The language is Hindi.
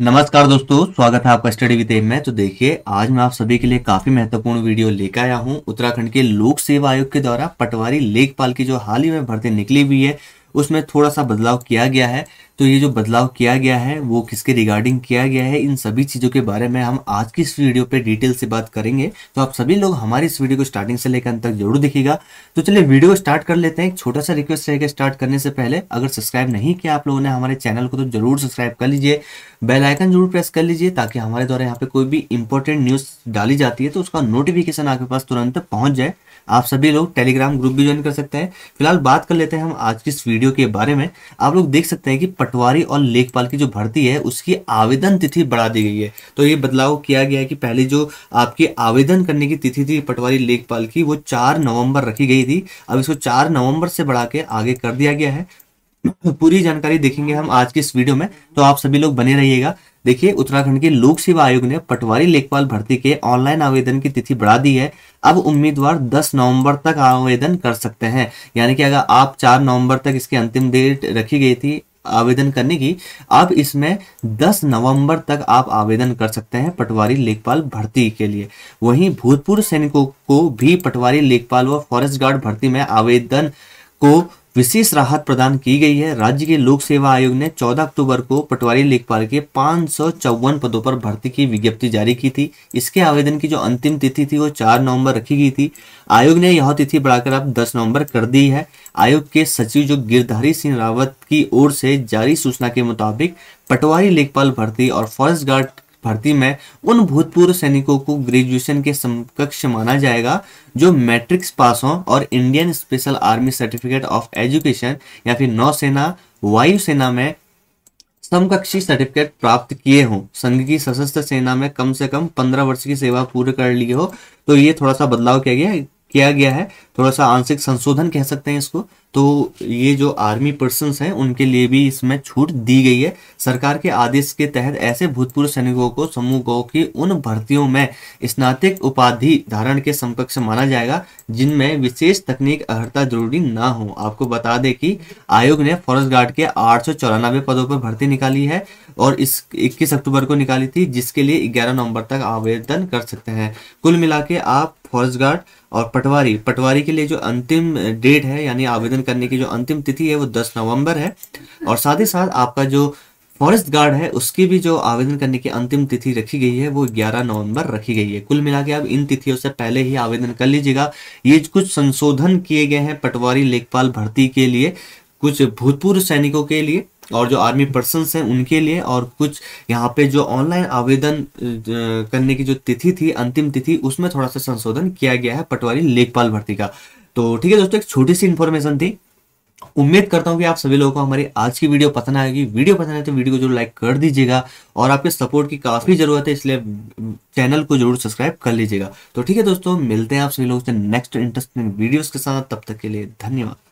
नमस्कार दोस्तों, स्वागत है आपका स्टडी विद एम में तो देखिए, आज मैं आप सभी के लिए काफ़ी महत्वपूर्ण वीडियो लेकर आया हूँ। उत्तराखंड के लोक सेवा आयोग के द्वारा पटवारी लेखपाल की जो हाल ही में भर्ती निकली हुई है, उसमें थोड़ा सा बदलाव किया गया है। तो ये जो बदलाव किया गया है, वो किसके रिगार्डिंग किया गया है, इन सभी चीज़ों के बारे में हम आज की इस वीडियो पे डिटेल से बात करेंगे। तो आप सभी लोग हमारे इस वीडियो को स्टार्टिंग से लेकर अंत तक ज़रूर देखिएगा। तो चलिए वीडियो स्टार्ट कर लेते हैं। एक छोटा सा रिक्वेस्ट रहेगा स्टार्ट करने से पहले। अगर सब्सक्राइब नहीं किया आप लोगों ने हमारे चैनल को तो ज़रूर सब्सक्राइब कर लीजिए। बेल आइकन ज़रूर प्रेस कर लीजिए ताकि हमारे द्वारा यहाँ पे कोई भी इंपॉर्टेंट न्यूज़ डाली जाती है तो उसका नोटिफिकेशन आपके पास तुरंत पहुँच जाए। आप सभी लोग टेलीग्राम ग्रुप भी ज्वाइन कर सकते हैं। फ़िलहाल बात कर लेते हैं हम आज की इस वीडियो के बारे में। आप लोग देख सकते हैं कि पटवारी और लेखपाल की जो भर्ती है, उसकी आवेदन तिथि बढ़ा दी गई है। तो ये बदलाव किया गया है कि पहले जो आपकी आवेदन करने की तिथि थी पटवारी लेखपाल की, वो चार नवंबर रखी गई थी। अब इसको चार नवंबर से बढ़ा के आगे कर दिया गया है। पूरी जानकारी देखेंगे हम आज के इस वीडियो में। तो आप सभी लोग बने रहिएगा। देखिए, उत्तराखंड के लोक सेवा आयोग ने पटवारी लेखपाल भर्ती के ऑनलाइन आवेदन की तिथि बढ़ा दी है। अब उम्मीदवार 10 नवंबर तक आवेदन कर सकते हैं। यानी कि अगर आप 4 नवंबर तक इसकी अंतिम डेट रखी गई थी आवेदन करने की। अब इसमें 10 नवंबर तक आप आवेदन कर सकते हैं पटवारी लेखपाल भर्ती के लिए। वहीं भूतपूर्व सैनिकों को भी पटवारी लेखपाल व फॉरेस्ट गार्ड भर्ती में आवेदन को विशेष राहत प्रदान की गई है। राज्य के लोक सेवा आयोग ने 14 अक्टूबर को पटवारी लेखपाल के पाँच पदों पर भर्ती की विज्ञप्ति जारी की थी। इसके आवेदन की जो अंतिम तिथि थी, वो 4 नवंबर रखी गई थी। आयोग ने यह तिथि बढ़ाकर अब 10 नवंबर कर दी है। आयोग के सचिव जो गिरधारी सिंह रावत की ओर से जारी सूचना के मुताबिक पटवारी लेखपाल भर्ती और फॉरेस्ट गार्ड भर्ती में उन भूतपूर्व सैनिकों को ग्रेजुएशन के समकक्ष माना जाएगा, जो मैट्रिक्स पास हो और Indian special army certificate of education या फिर नौसेना, वायुसेना में समकक्षी सर्टिफिकेट प्राप्त किए हों। संघ की सशस्त्र सेना में कम से कम पंद्रह वर्ष की सेवा पूरी कर ली हो तो ये थोड़ा सा बदलाव किया गया किया गया है। थोड़ा सा आंशिक संशोधन कह सकते हैं इसको। तो ये जो आर्मी पर्सन हैं, उनके लिए भी इसमें छूट दी गई है। सरकार के आदेश के तहत ऐसे भूतपूर्व सैनिकों को, समूह गौ की उन भर्तियों में स्नातक उपाधि धारण के समकक्ष माना जाएगा, जिनमें विशेष तकनीक अर्हता ज़रूरी ना हो। आपको बता दें कि आयोग ने फॉरेस्ट गार्ड के आठ सौ चौरानबे पदों पर भर्ती निकाली है और इस 21 अक्टूबर को निकाली थी, जिसके लिए 11 नवंबर तक आवेदन कर सकते हैं। कुल मिला आप फॉरेस्ट गार्ड और पटवारी। पटवारी के लिए जो अंतिम डेट है, यानी आवेदन करने की जो अंतिम तिथि है, वो 10 नवंबर है। और साथ ही साथ आपका जो फॉरेस्ट गार्ड है, उसकी भी जो आवेदन करने की अंतिम तिथि रखी गई है, वो 11 नवंबर रखी गई है। कुल मिला के आप इन तिथियों से पहले ही आवेदन कर लीजिएगा। ये कुछ संशोधन किए गए हैं पटवारी लेखपाल भर्ती के लिए, कुछ भूतपूर्व सैनिकों के लिए और जो आर्मी पर्सन हैं उनके लिए और कुछ यहाँ पे जो ऑनलाइन आवेदन करने की जो तिथि थी, अंतिम तिथि, उसमें थोड़ा सा संशोधन किया गया है पटवारी लेखपाल भर्ती का। तो ठीक है दोस्तों, एक छोटी सी इन्फॉर्मेशन थी। उम्मीद करता हूँ कि आप सभी लोगों को हमारी आज की वीडियो पसंद आएगी। वीडियो पसंद आए तो वीडियो को ज़रूर लाइक कर दीजिएगा और आपके सपोर्ट की काफ़ी ज़रूरत है, इसलिए चैनल को ज़रूर सब्सक्राइब कर लीजिएगा। तो ठीक है दोस्तों, मिलते हैं आप सभी लोगों से नेक्स्ट इंटरेस्टिंग वीडियोस के साथ। तब तक के लिए धन्यवाद।